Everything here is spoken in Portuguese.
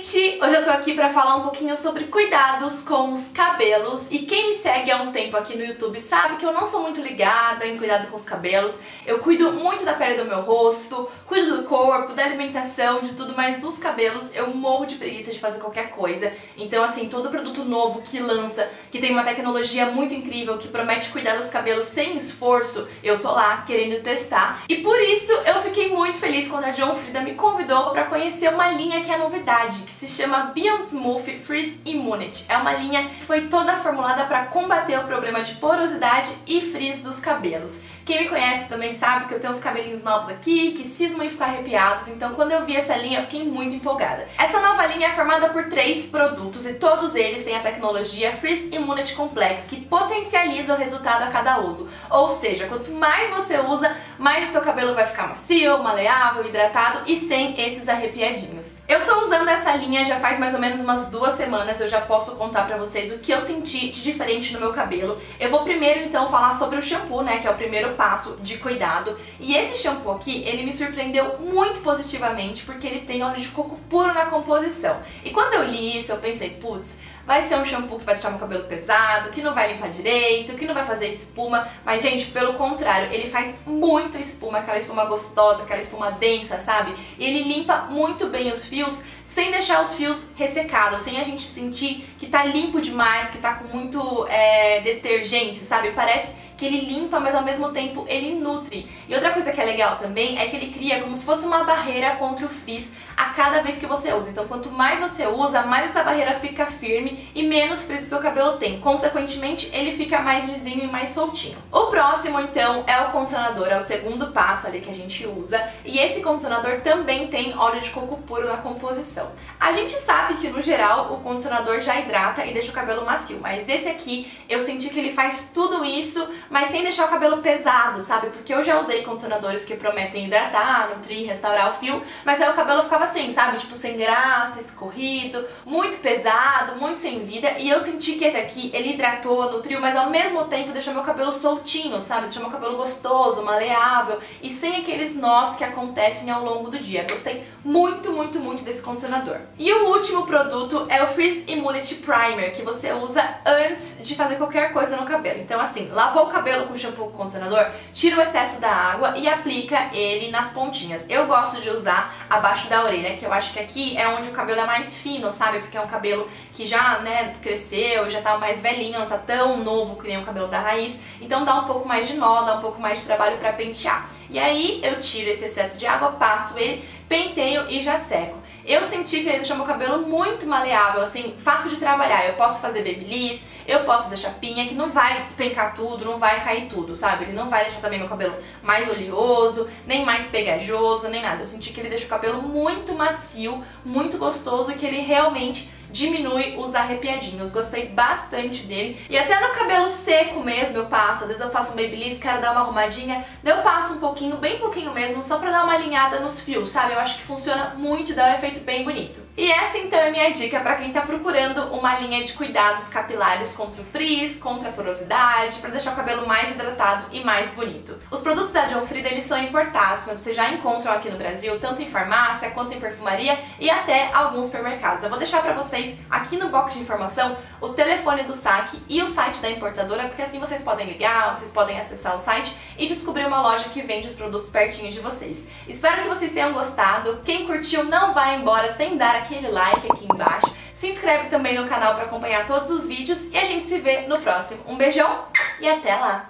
gente! Hoje eu tô aqui pra falar um pouquinho sobre cuidados com os cabelos e quem me segue há um tempo aqui no YouTube sabe que eu não sou muito ligada em cuidado com os cabelos. Eu cuido muito da pele do meu rosto, cuido do corpo, da alimentação, de tudo, mas os cabelos eu morro de preguiça de fazer qualquer coisa. Então assim, todo produto novo que lança, que tem uma tecnologia muito incrível, que promete cuidar dos cabelos sem esforço, eu tô lá querendo testar. E por isso eu fiquei muito feliz quando a John Frida me convidou pra conhecer uma linha que é novidade que se chama Beyond Smooth Freeze Immunity. É uma linha que foi toda formulada para combater o problema de porosidade e frizz dos cabelos. Quem me conhece também sabe que eu tenho uns cabelinhos novos aqui, que cismam em ficar arrepiados, então quando eu vi essa linha eu fiquei muito empolgada. Essa nova linha é formada por três produtos e todos eles têm a tecnologia Freeze Immunity Complex, que potencializa o resultado a cada uso. Ou seja, quanto mais você usa, mais o seu cabelo vai ficar macio, maleável, hidratado e sem esses arrepiadinhos. Eu tô usando essa linha já faz mais ou menos umas duas semanas, eu já posso contar pra vocês o que eu senti de diferente no meu cabelo. Eu vou primeiro então falar sobre o shampoo, né, que é o primeiro passo de cuidado. E esse shampoo aqui, ele me surpreendeu muito positivamente porque ele tem óleo de coco puro na composição. E quando eu li isso, eu pensei, putz, vai ser um shampoo que vai deixar meu cabelo pesado, que não vai limpar direito, que não vai fazer espuma. Mas, gente, pelo contrário, ele faz muito espuma, aquela espuma gostosa, aquela espuma densa, sabe? E ele limpa muito bem os fios sem deixar os fios ressecados, sem a gente sentir que tá limpo demais, que tá com muito é, detergente, sabe? Parece que ele limpa, mas ao mesmo tempo ele nutre. E outra coisa que é legal também é que ele cria como se fosse uma barreira contra o frizz cada vez que você usa. Então, quanto mais você usa, mais essa barreira fica firme e menos frizz o seu cabelo tem. Consequentemente, ele fica mais lisinho e mais soltinho. O próximo, então, é o condicionador, é o segundo passo ali que a gente usa. E esse condicionador também tem óleo de coco puro na composição. A gente sabe que, no geral, o condicionador já hidrata e deixa o cabelo macio, mas esse aqui, eu senti que ele faz tudo isso, mas sem deixar o cabelo pesado, sabe? Porque eu já usei condicionadores que prometem hidratar, nutrir, restaurar o fio, mas aí o cabelo ficava assim, sabe? Tipo, sem graça, escorrido, muito pesado, muito sem vida. E eu senti que esse aqui, ele hidratou, nutriu, mas ao mesmo tempo deixou meu cabelo soltinho, sabe? Deixou meu cabelo gostoso, maleável e sem aqueles nós que acontecem ao longo do dia. Gostei muito, muito, muito desse condicionador. E o último produto é o Freeze Immunity Primer, que você usa antes de fazer qualquer coisa no cabelo. Então assim, lavou o cabelo com shampoo com condicionador, tira o excesso da água e aplica ele nas pontinhas. Eu gosto de usar abaixo da orelha orelha, que eu acho que aqui é onde o cabelo é mais fino, sabe? Porque é um cabelo que já, né, cresceu, já tá mais velhinho, não tá tão novo que nem o cabelo da raiz. Então dá um pouco mais de nó, dá um pouco mais de trabalho pra pentear. E aí eu tiro esse excesso de água, passo ele, penteio e já seco. Eu senti que ele deixou meu cabelo muito maleável, assim, fácil de trabalhar. Eu posso fazer babyliss, eu posso fazer chapinha, que não vai despencar tudo, não vai cair tudo, sabe? Ele não vai deixar também meu cabelo mais oleoso, nem mais pegajoso, nem nada. Eu senti que ele deixa o cabelo muito macio, muito gostoso e que ele realmente diminui os arrepiadinhos. Gostei bastante dele. E até no cabelo seco mesmo eu passo. Às vezes eu faço um babyliss, quero dar uma arrumadinha, daí eu passo um pouquinho, bem pouquinho mesmo, só pra dar uma alinhada nos fios, sabe? Eu acho que funciona muito e dá um efeito bem bonito. E essa então é minha dica pra quem tá procurando uma linha de cuidados capilares contra o frizz, contra a porosidade, pra deixar o cabelo mais hidratado e mais bonito. Os produtos da John Frieda, eles são importados, mas vocês já encontram aqui no Brasil, tanto em farmácia quanto em perfumaria e até alguns supermercados. Eu vou deixar pra vocês vocês aqui no box de informação o telefone do saque e o site da importadora, porque assim vocês podem ligar, vocês podem acessar o site e descobrir uma loja que vende os produtos pertinho de vocês. Espero que vocês tenham gostado. Quem curtiu não vai embora sem dar aquele like aqui embaixo. Se inscreve também no canal para acompanhar todos os vídeos e a gente se vê no próximo. Um beijão e até lá!